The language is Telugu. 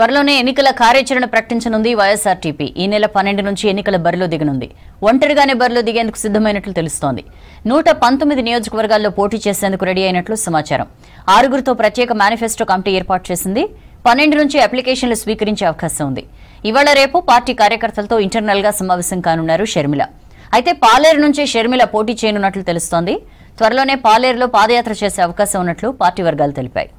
త్వరలోనే ఎన్నికల కార్యాచరణ ప్రకటించనుంది వైఎస్ఆర్టీపీ. ఈ నెల పన్నెండు నుంచి ఎన్నికల బరిలో దిగనుంది. ఒంటరిగానే బరిలో దిగేందుకు సిద్దమైనట్లు తెలుస్తోంది. నూట పంతొమ్మిది నియోజకవర్గాల్లో పోటీ చేసేందుకు రెడీ అయినట్లు సమాచారం. ఆరుగురితో ప్రత్యేక మేనిఫెస్టో కమిటీ ఏర్పాటు చేసింది. పన్నెండు నుంచి అప్లికేషన్లు స్వీకరించే అవకాశం ఉంది. ఇవాళ రేపు పార్టీ కార్యకర్తలతో ఇంటర్నల్గా సమావేశం కానున్నారు షర్మిల. అయితే పాలేరు నుంచే షర్మిల పోటీ చేయనున్నట్లు తెలుస్తోంది. త్వరలోనే పాలేరులో పాదయాత్ర చేసే అవకాశం ఉన్నట్లు పార్టీ వర్గాలు తెలిపాయి.